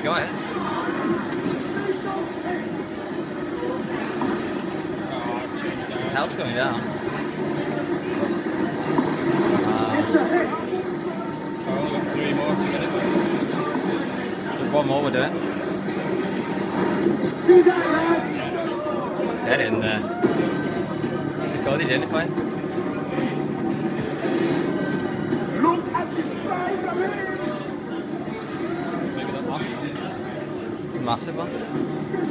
You go ahead. Oh, Help's going down. One more we're doing. Dead in there. Record identifying. Massive one.